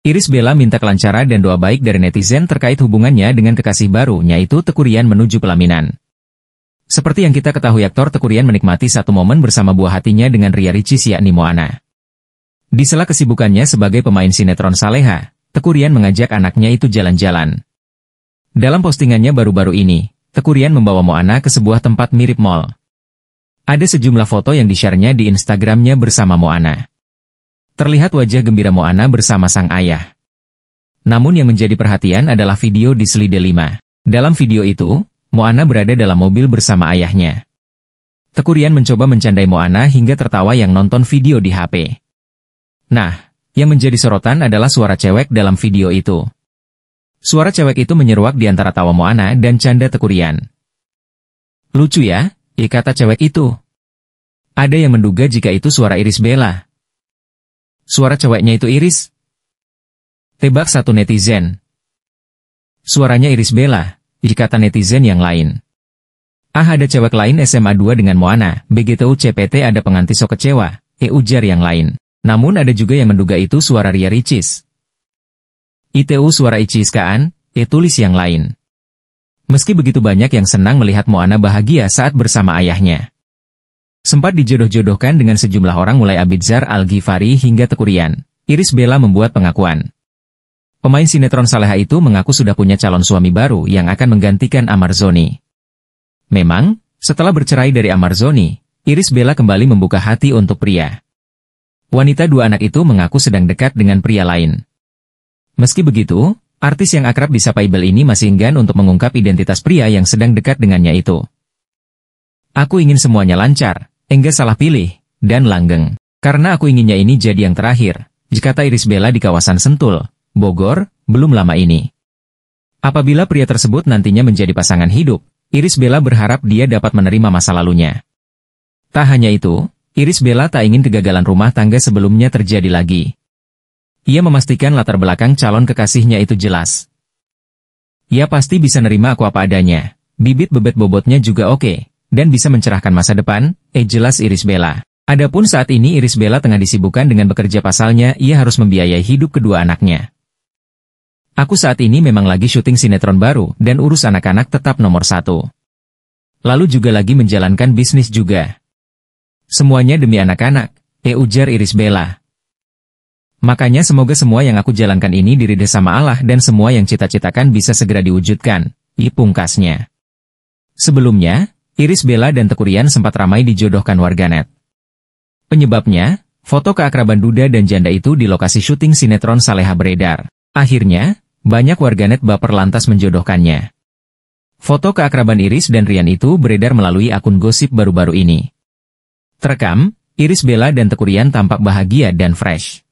Iris Bella minta kelancaran dan doa baik dari netizen terkait hubungannya dengan kekasih baru, yaitu Tekurian menuju pelaminan. Seperti yang kita ketahui aktor Tekurian menikmati satu momen bersama buah hatinya dengan Ria Ricis yakni Moana. Di sela kesibukannya sebagai pemain sinetron Saleha, Tekurian mengajak anaknya itu jalan-jalan. Dalam postingannya baru-baru ini, Tekurian membawa Moana ke sebuah tempat mirip mall. Ada sejumlah foto yang di-share-nya di Instagramnya bersama Moana. Terlihat wajah gembira Moana bersama sang ayah. Namun yang menjadi perhatian adalah video di Slide 5. Dalam video itu, Moana berada dalam mobil bersama ayahnya. Tekurian mencoba mencandai Moana hingga tertawa yang nonton video di HP. Nah, yang menjadi sorotan adalah suara cewek dalam video itu. Suara cewek itu menyeruak di antara tawa Moana dan canda Tekurian. Lucu ya, kata cewek itu. Ada yang menduga jika itu suara Iris Bella. Suara ceweknya itu Iris. Tebak satu netizen. Suaranya Iris Bella, kata netizen yang lain. Ah ada cewek lain SMA 2 dengan Moana, begitu CPT ada penganti so kecewa, e ujar yang lain. Namun ada juga yang menduga itu suara Ria Ricis. ITU suara Icis Kaan, e tulis yang lain. Meski begitu banyak yang senang melihat Moana bahagia saat bersama ayahnya. Sempat dijodoh-jodohkan dengan sejumlah orang mulai Abidzar Al-Ghifari hingga Tekurian. Iris Bella membuat pengakuan. Pemain sinetron Saleha itu mengaku sudah punya calon suami baru yang akan menggantikan Amarzoni. Memang, setelah bercerai dari Amarzoni, Iris Bella kembali membuka hati untuk pria. Wanita dua anak itu mengaku sedang dekat dengan pria lain. Meski begitu, artis yang akrab di Sapaibel ini masih enggan untuk mengungkap identitas pria yang sedang dekat dengannya itu. Aku ingin semuanya lancar, enggak salah pilih, dan langgeng. Karena aku inginnya ini jadi yang terakhir, jika Iris Bella di kawasan Sentul, Bogor, belum lama ini. Apabila pria tersebut nantinya menjadi pasangan hidup, Iris Bella berharap dia dapat menerima masa lalunya. Tak hanya itu, Iris Bella tak ingin kegagalan rumah tangga sebelumnya terjadi lagi. Ia memastikan latar belakang calon kekasihnya itu jelas. Ia pasti bisa nerima aku apa adanya. Bibit bebet bobotnya juga oke dan bisa mencerahkan masa depan, eh jelas Iris Bella. Adapun saat ini Iris Bella tengah disibukkan dengan bekerja pasalnya, ia harus membiayai hidup kedua anaknya. Aku saat ini memang lagi syuting sinetron baru, dan urus anak-anak tetap nomor satu. Lalu juga lagi menjalankan bisnis juga. Semuanya demi anak-anak, eh ujar Iris Bella. Makanya semoga semua yang aku jalankan ini diridai sama Allah dan semua yang cita-citakan bisa segera diwujudkan, ipungkasnya. Sebelumnya, Iris Bella dan Tekurian sempat ramai dijodohkan warganet. Penyebabnya, foto keakraban Duda dan Janda itu di lokasi syuting sinetron Saleha beredar. Akhirnya, banyak warganet baper lantas menjodohkannya. Foto keakraban Iris dan Rian itu beredar melalui akun gosip baru-baru ini. Terekam, Iris Bella dan Tekurian tampak bahagia dan fresh.